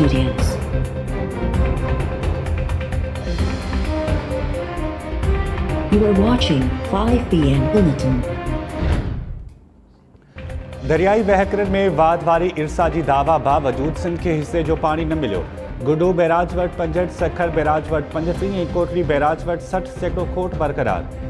Studios. You are watching 5 p.m. Bulletin. दरियाई बहकरन में वाद वारी इरसा जी दावा बावजूद सिंध के हिस्से जो पानी न मिलियो गुडो बैराज वटि पंजहठि सखर बैराज वटि ऐं कोटली बैराज वटि सठि सैकड़ो खोट बरक़रार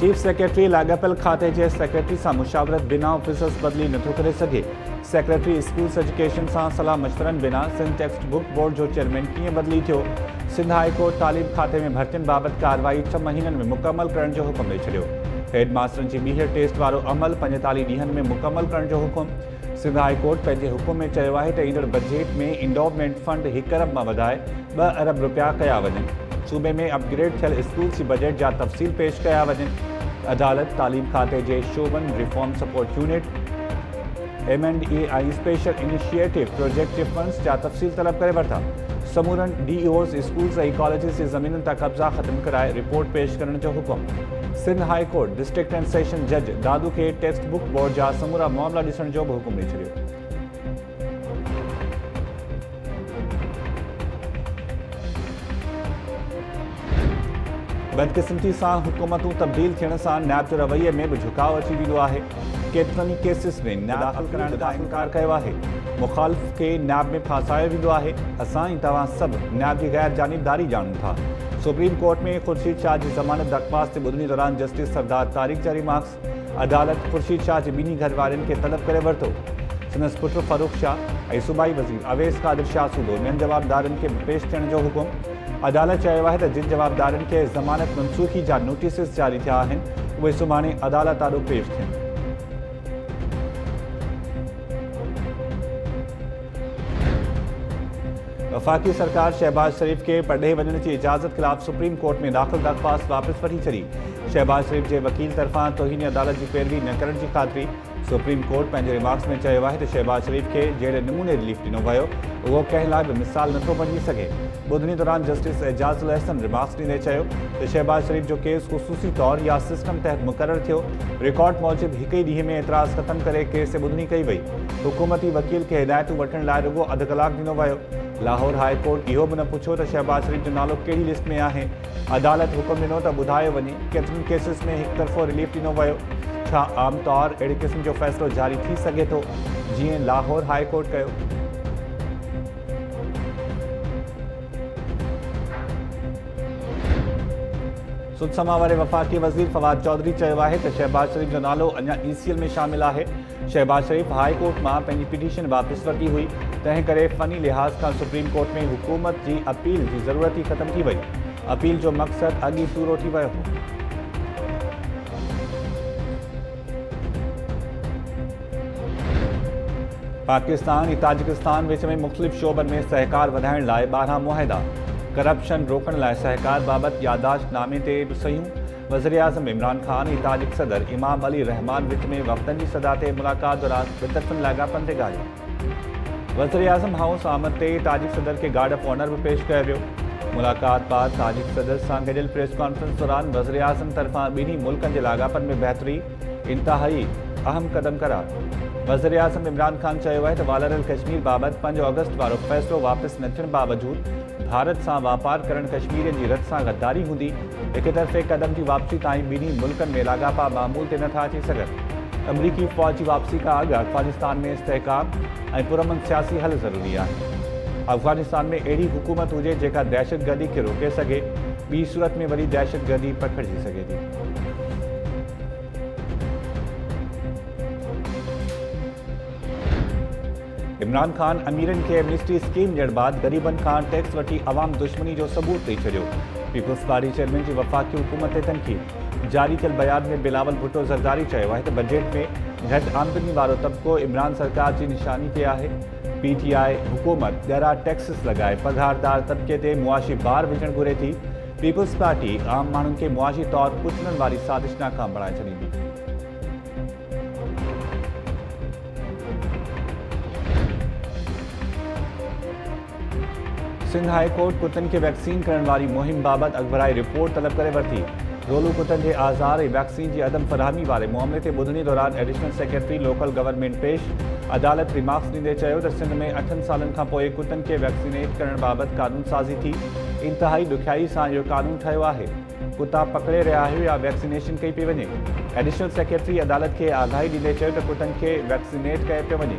चीफ सेक्रेटरी लाॻापियल खाते जे सेक्रेटरी सां मुशावरत बिना ऑफिसर्स बदिली नथो करे सघे। सेक्रेटरी स्कूल्स एजुकेशन सां सलाह मशवरनि बिना सिंध टेक्स्ट बुक बोर्ड जो चेयरमैन कीअं बदिली थियो? सिंध हाई कोर्ट तालीम खाते में भर्तियुनि बाबति कार्रवाई छह महीननि में मुकमल करण जो हुकुम ॾेई छॾियो। हेड मास्टरनि टेस्ट वारो अमल पंजेतालीह ॾींहंनि में मुकमल करण जो हुकुम। सिंध हाई कोर्ट पंहिंजे हुकुम में चयो बजट में इंडोवमेंट फंड हिकु अरब माँ वधाए ॿ अरब रुपया कया वञनि। सूबे में अपग्रेड थियल स्कूल्स जी बजट जा तफ़सील पेश कया वञनि अदालत तालीम खाते जे शोबन reform support unit. M and A I special initiative project J funds जा तफ़सील तलब करे वरिता समूरनि डी ओज़ स्कूल्स ऐं कॉलेजिस जी ज़मीनुनि तां कब्ज़ा ख़त्म कराए रिपोर्ट पेश करण जो Sindh high court district and session जज दादू खे टेक्स्ट बुक बोर्ड जा समूरा मामला ॾिसण जो बि बदकिस्मती सां हुकूमतूं तब्दील थियण सां नैब जे रवैये में बि झुकाव अची वेंदो आहे। केतिरनि ई केसिस में न्याय दाख़िल खां इनकार कयो आहे। मुखालिफ़ खे नैब में फासायो वेंदो आहे। असां ऐं तव्हां सभु नैब जी गैर जानिबदारी ॼाणूं था। सुप्रीम कोर्ट में ख़ुर्शीद शाह जी ज़मानत दरख़्वास्त ते ॿुधणी दौरान जस्टिस सरदार तारिक जा रिमार्क्स अदालत ख़ुर्शीद शाह जे ॿिन्ही घर वारनि खे तलब करे वरितो। संदसि पुटु फ़ारूक शाह ऐं सूबाई वज़ीर अवेस कादिर शाह सूदो ॿियनि जवाबदारनि खे पेश थियण जो हुकुम। अदालत चयो आहे जिन जवाबदारनि खे ज़मानत मनसूख़ी जा नोटिस जारी थिया आहिनि उहे अदालत आॾो पेश थियनि वफ़ाक़ी सरकार शहबाज शरीफ़ खे पढ़े वञण जी इजाज़त ख़िलाफ़ सुप्रीम कोर्ट में दाख़िल दरख़्वास्त वापसि वठी छॾी शहबाज शरीफ़ जे वकील तरफ़ां तोहिनी अदालत जी पैरवी न करण जी सुप्रीम कोर्ट पंहिंजे रिमार्क्स में चयो शहबाज शरीफ़ खे जहिड़े नमूने रिलीफ ॾिनो वियो उहो कंहिं लाइ मिसाल नथो बणिजी सघे। ॿुधणी दौरान जस्टिस एजाज़ हसन रिमार्क्स ॾींदे त शहबाज शरीफ़ जो केस ख़ुशूसी तौर या सिस्टम तहत मुक़ररु थियो। रिकॉर्ड मूजिबि हिक ई ॾींहं में एतिराज़ ख़तमु करे केस ते ॿुधणी कई वई। हुकूमती वकील खे हिदायतूं लाइ रुॻो अधु कलाकु ॾिनो वियो। लाहौर हाई कोर्ट बि न पुछियो त शहबाज शरीफ़ जो नालो कहिड़ी लिस्ट में आहे। अदालत हुकुम ॾिनो त ॿुधायो वञे केतिरनि केसिस में हिकु तरफ़ो रिलीफ ॾिनो वियो। छा आमतौरु अहिड़े क़िस्म जो फ़ैसिलो जारी थी थो? जीअं लाहौर हाई कोर्ट सुदसमा वारे वफ़ाक़ी वज़ीर फवाद चौधरी चयो त शहबाज शरीफ़ जो नालो अञा ई सी एल में शामिल आहे। शहबाज शरीफ़ हाई कोर्ट माँ पंहिंजी पिटीशन वापसि वरिती हुई। तंहिं फ़नी लिहाज़ खां सुप्रीम कोर्ट में हुकूमत जी अपील जी ज़रूरत ई ख़तमु थी वई। अपील जो मक़सदु ई पूरो हो। पाकिस्तान ताजिकिस्तान विच में मुख़्तलिफ़ शोबनि में सहकार वधाइण लाइ ॿारहं मुआदा लाइ सहकार बाबति यादाश्तनामे ते बि सयूं। वज़ीर आज़म इमरान ख़ान ऐं ताजिक सदर इमाम अली रहमान विच में वफ़दनि जी सदा ते मुलाक़ात दौरान ॿितरफ़नि लाॻापनि ते ॻाल्हियूं वज़ीर आज़म हाउस आमद ते ताजिक सदर के गार्ड ऑफ़ ऑनर भी पेश कयो मुलाक़ात बाद ताजिक सदर से गॾियल प्रेस कॉन्फ्रेंस दौरान वज़ीर आज़म तरफा बिन्हीं मुल्कनि के लागापन में बेहतरी, इंतहाई, अहम क़दम करार। वज़ीर आज़म इमरान ख़ान आहे त वालरल कश्मीर बाबति पंज अगस्त वारो फैसलो वापस न थियण बावजूदि भारत सां वापार करणु कश्मीर जी रत सां गद्दारी हूंदी। हिक तरफ़े क़दम जी वापसी ताईं ॿिन्ही मुल्कनि में लाॻापा मामूल ते नथा अची सघनि। अमरीकी फ़ौज जी वापसी खां अॻु अफ़गानिस्तान में इस्तेकाम पुरमन सियासी हल ज़रूरी आहे। अफ़गानिस्तान में अहिड़ी हुकूमत हुजे जेका दहशतगर्दी रोके सघे, ॿी सूरत में वरी दहशतगर्दी पखिड़िजी सघे थी। इमरान ख़ान, अमीरनि खे एमनिस्टी स्कीम ॾियण बाद ग़रीबनि खां टैक्स वठी अवाम दुश्मनी जो सबूत ॾेई छॾियो पीपुल्स पार्टी चेयरमैन जी वफ़ाक़ी हुकूमत ते तनक़ीद जारी थियल बयान में बिलावल भुट्टो ज़रदारी आहे त बजट में घटि आमदनी वारो तबिको इमरान सरकार जी निशानी ते आहे। पी टी आई हुकूमत ॻरा टैक्सिस लॻाए पघारदार तबिके ते मुआशी बार विझणु घुरे थी। पीपुल्स पार्टी आम माण्हुनि खे मुआशी तौरु कुचलण वारी साज़िश नाकाम बणाए छॾींदी। सिंध हाई कोर्ट कुतनि खे वैक्सीन करण वारी मुहिम बाबति अख़बराई रिपोर्ट तलब करे वरिती। रोलू कुतनि जे आज़ार वैक्सीन जी अदम फ़रहमी वारे मामले ते ॿुधणी दौरान एडिशनल सेक्रेटरी लोकल गवर्नमेंट पेश। अदालत रिमार्क्स ॾींदे चयो सिंध में अठनि पोइ कुतनि खे वैक्सीनेट करण बाबति क़ानून साज़ी थी। इंतिहाई ॾुखियाई सां इहो क़ानून ठहियो आहे। कुता पकिड़े रहिया आहियो या वैक्सीनेशन कई पई वञे? एडिशनल सेक्रेटरी अदालत खे आगाही ॾींदे चयो त कुतनि वैक्सीनेट कयो पियो वञे।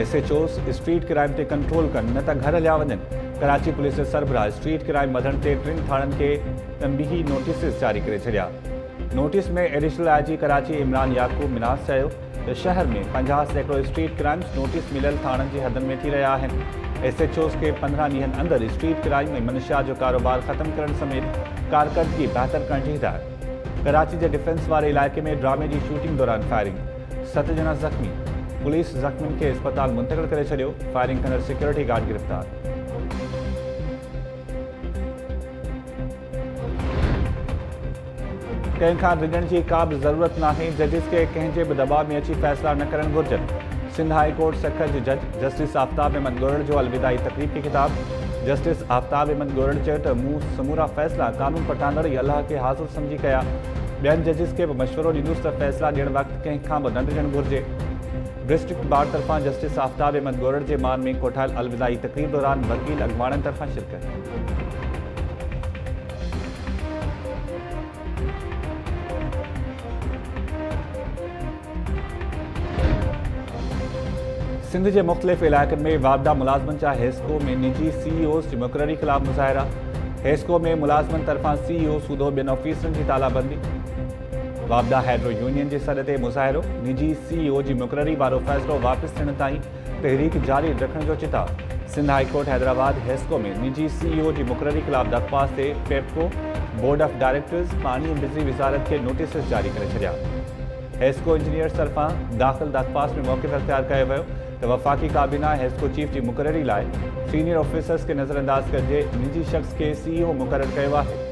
S H Os street crime ते कंट्रोल कनि न घर हलिया वञनि कराची पुलिस सरबराह स्ट्रीट क्राइम वधण ते टिनि थाणनि खे तंबीही नोटिस जारी करे नोटिस में additional I G Karachi Imran Yaqub Minhas त शहर में पंजाह सैकड़ो स्ट्रीट क्राइम्स नोटिस मिलियल थाणनि जी हदनि में थी रहिया आहिनि एस एच ओस खे पंद्रहं ॾींहंनि अंदरि स्ट्रीट क्राइम ऐं मनशिया जो कारोबार ख़त्म करण समेत कारकर्दगी बहितर करण जी हिदायत। कराची जे डिफेंस वारे इलाइक़े में ड्रामे जी शूटिंग दौरान फायरिंग। सत ॼणा ज़ख़्मी। पुलिस ज़ख़्मियुनि खे अस्पताल मुंतक़िल करे छॾियो। फायरिंग कंदड़ सिक्योरिटी गार्ड गिरफ़्तार। कंहिंखां रिॼण जी का बि ज़रूरत नाहे, जजिस खे कंहिंजे बि दबाव में अची फ़ैसिला न करणु घुरिजनि। सिंध हाई कोर्ट सखर जे जज जस्टिस आफ्ताब अहमद गोरड़ जो अलविदाई तकरीब खे ख़िताब। जस्टिस आफ्ताब अहमद गोरड़ चयो त समूरा फ़ैसिला क़ानून पटांदड़ ई अलाह खे हासिल सम्झी कया। ॿियनि जजिस खे बि मशवरो ॾींदुसि फ़ैसिला ॾियणु वक़्तु कंहिंखां बि न ॾिजणु घुरिजे। डिस्ट्रिक्ट बार तरफा जस्टिस आफ्ताब अहमद गोरड़ के मान में कोठायल अलविदाई तकरीब दौरान वकील अगवाणनि तरफा शिरकत। सिंध के मुख़्तलिफ़ इलाक़नि में वापदा मुलाज़मन जा हेस्को में निजी सी ओस की मुक़ररी ख़िलाफ़ मुज़ाहिरा। हेस्को में मुलाज़मन तरफा सी ओ सूदो ॿियनि ऑफिसरनि की तालाबंदी। वापदा हाइड्रो यूनियन के सॾ ते मुज़ाहिरो, निजी सीईओ की मुक़ररी वारो फ़ैसिलो वापसि थियण ताईं तहरीक जारी रखण जो चिता। सिंध हाईकोर्ट हैदराबाद, हेस्को में निजी सीईओ की मुक़ररी ख़िलाफ़ दरख़्वास्त से पेप्को, बोर्ड ऑफ़ डायरेक्टर्स, पानी बिजली वज़ारत के नोटिस जारी करे छॾिया। हेस्को इंजीनियर्स तरफा दाख़िल दरख़्वास्त में मौक़िफ़ अख़्तियार कयो वियो। त वफ़ाक़ी काबीना हेस्को चीफ की मुक़ररी लाइ सीनियर ऑफिसर्स के नज़रअंदाज करिजे निजी शख़्स के सीईओ मुक़ररु कयो आहे।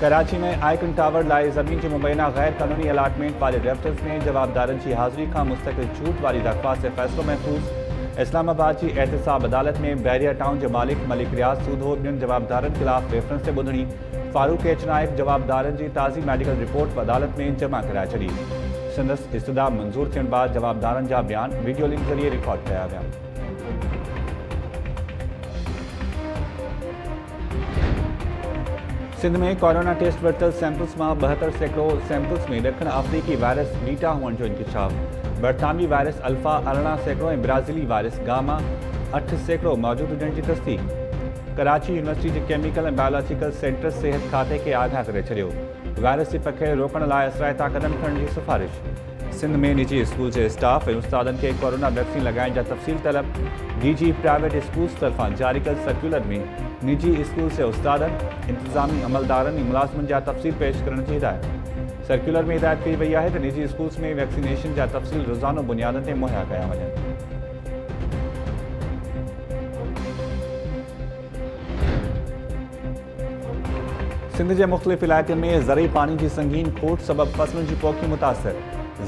कराची में आइकन टावर लाए ज़मीन जी मुबैना गैर कानूनी अलाटमेंट वाले रेफ्टर्स में जवाबदारनि की हाज़िरी का मुस्तकिल छूट वाली दरख्वास्त फ़ैसिलो महफूज़। इस्लामाबाद की एहतसाब अदालत में बैरिया टाउन के मालिक मलिक रियाज सूद ॿियुनि जवाबदारनि ख़िलाफ़ रेफरेंस से ॿुधणी फारूक एच नाइक जवाबदारनि की ताज़ी मेडिकल रिपोर्ट अदालत में जमा कराए छॾी संदसि इस्तदा मंज़ूर थियण बाद जवाबदारनि जा बयान वीडियो लिंक ज़रिए रिकॉर्ड किया विया सिंध में कोरोना टेस्ट वरतल सैंपल्स में बहत्तर सैकड़ों सैंपल्स में दक्षिण अफ्रीकी वायरस बीटा हुअण जो इंकशाफ बरतानवी वायरस अल्फ़ा अरड़ा सैकड़ों ऐं ब्राज़ीली वायरस गामा अठ सैकड़ों मौजूद होने की तस्दीक कराची यूनिवर्सिटी के केमिकल ऐं बायोलॉजिकल सेंटर सेहत खाते के आगाह करे छॾियो वायरस जी पखेड़ रोकण लाइ असराइता क़दम खणण की सिफ़ारिश। सिंध में निजी स्कूल जे स्टाफ ऐं उस्तादनि खे कोरोना वैक्सीन लॻाइण जा तफ़सील तलब। डीजी प्राइवेट स्कूल्स तरफ़ां जारी कयल सर्कुलर में निजी स्कूल से उस्तादनि, इंतज़ामी अमलदारनि ऐं मुलाज़िमनि जा तफ़सील पेश करण जी हिदायत। सर्कुलर में हिदायत कई आहे त निजी स्कूल्स में वैक्सीनेशन जा तफ़सील रोज़ानो बुनियादनि ते मुहैया कया वञनि सिंध के मुख़्तलिफ़ इलाइक़नि में ज़रई पानी की संगीन खोट सबब फसलुनि जी पोखी मुतासिर।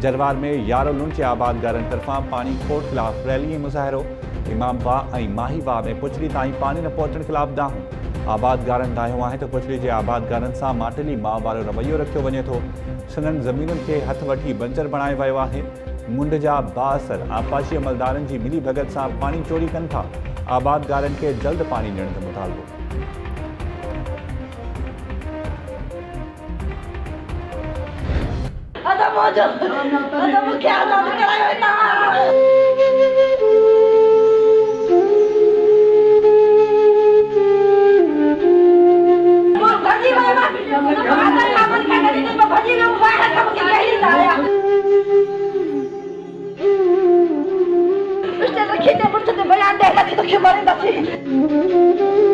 जरवार में यारों लुंच आबाद गारनि तरफ़ां पानी खोट ख़िलाफ़ रैली मुज़ाहिरो। इमाम वाह ऐं में पुछड़ी ताईं पानी न पहुचण ख़िलाफ़ दाहूं। आबाद गारनि दाहियो आहे त पुछड़ी जे आबाद गारनि सां माटली माउ वारो रवैयो रखियो वञे थो। सननि ज़मीनुनि खे हथ वठी बंजर बणाए वियो आहे। मुंड जा बाअसर आपाशी अमलदारनि जी मिली भगत सां पाणी चोरी कनि था। आबाद गारनि खे जल्द पाणी ॾियण जो मुतालबो। Ada mojo ada muke ada muke ayo ita bhaji बाबा आता कामन का करी नहीं भजी में बाहर का मुके कहीं लाया उसने तो खींचे पुट्टे तो बयान दे लगी तो क्यों मरे बची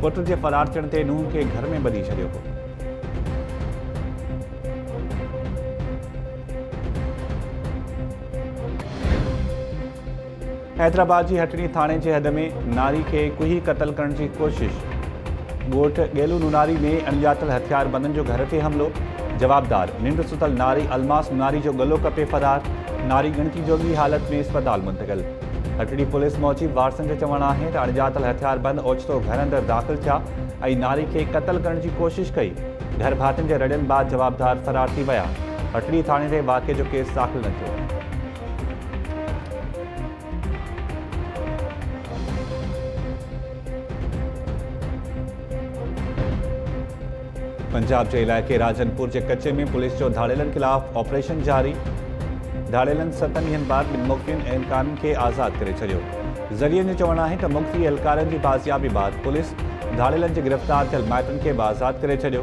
पुट जे फरार थियण ते नुंहुं खे घर में ॿधी छॾियो हो। हैदराबाद जी हटड़ी थाणे जे हद में नारी खे कुही क़तल करण जी कोशिश। ॻोठ गेलू नुनारी में अणॼातल हथियार बंदनि जो घर ते हमिलो। जवाबदार निंड सुतल नारी अलमास नुनारी जो गलो कपे फरार। नारी गिणती जोगी हालत में अस्पताल मुंतक़िल। हटड़ी पुलिस मौजी वारसनि जो चवणु आहे त अणॼातल हथियार बंदि ओचितो घर अंदरि दाख़िल थिया नारी खे क़तल करण जी कोशिश कई। घर भातियुनि जे रड़ियनि बाद जवाबदार फरार थी विया। हटड़ी थाणे ते वाक़े जो केस दाख़िल न पंजाब जे इलाइक़े राजनपुर जे कचे में पुलिस जो धाड़ेलनि ख़िलाफ़ ऑपरेशन जारी। धाड़ेलनि सतन ॾींहंनि बाद ॿिनि मुख़्फ़ी एहलकारनि खे आज़ादु करे छॾियो। ज़रियनि जो चवणु आहे त मुख्ती एहलकारनि जी बाज़ियाबी बाद पुलिस धाड़ेलनि जे गिरफ़्तार थियल माइटनि खे बि आज़ादु करे छॾियो।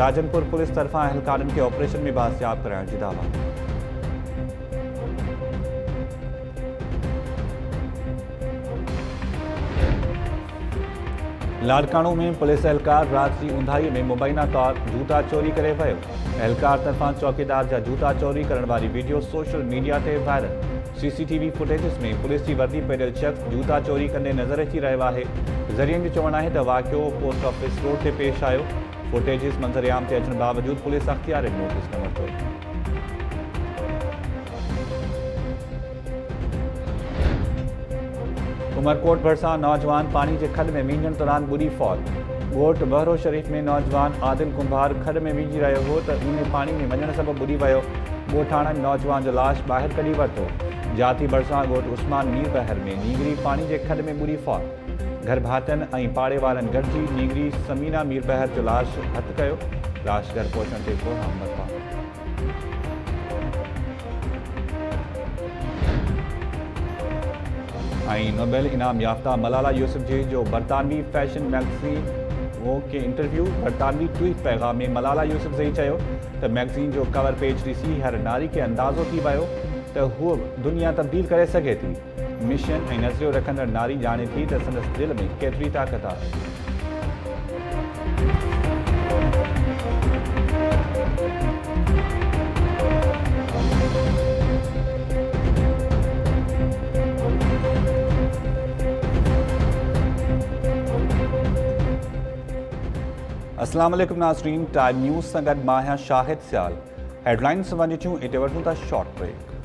राजनपुर पुलिस तरफ़ां एहलकारनि खे ऑपरेशन में बाज़ियाब कराइण जी दावा। लाड़काणो में पुलिस एहलकार राति ऊंधाईअ में मुबैना तौर जूता चोरी करे वियो तरफ़ां चौकीदार जा जूता चोरी करण वारी वीडियो सोशल मीडिया ते वायरल। सीसीटीवी फुटेजिस में पुलिस जी वर्दी पहिरियल शख़्स जूता चोरी कंदे नज़र अची रहियो आहे। ज़रियनि जो चवणु आहे त पोस्ट ऑफ़िस रोड ते पेश आयो। फुटेजिस मंज़रियाम ते अचण बावजूदि पुलिस अख़्तियार नोटिस न वरितो। उमरकोट भरसा नौजवान पानी के खड में वींझण दौरान बुरी फौत। ॻोठ बहरो शरीफ़ में नौजवान आदिल कुंभार खड में विझी रहियो हो त उन पाणी में वञण सबबि बुॾी वियो। ॻोठाणनि नौजवान जो लाश ॿाहिरि कढी वरितो। जाती भरिसां ॻोठ उस्मान मीर बहर में नीगरी पाणी जे खड में ॿुड़ी फौत। घर भातियुनि पाड़े वारनि गॾिजी नीगरी समीना मीर बहर जो लाश हथु कयो। लाश घर पहुचण ते को हम नोबेल इनाम याफ़्ता मलाला यूसुफ जी, जो बरतानवी फ़ैशन मैगज़ीन, वो के इंटरव्यू, बरतानवी ट्वीट पैगाम में मलाला यूसुफजई चयो। त मैगज़ीन जो कवर पेज ॾिसी, हर नारी खे अंदाज़ो थी वियो, त हूअ दुनिया तब्दील करे सघे थी। मिशन ऐं नज़रियो रखंदड़ नारी ॼाणे थी त संदसि दिलि में केतिरी ताक़त आहे। वालेकुम नाज़रीन, टाइम न्यूज़ सां गॾु माँ आहियाँ शाहिद सियाल। हेडलाइंस वञे थियूं हिते वठूं था शॉर्ट ब्रेक।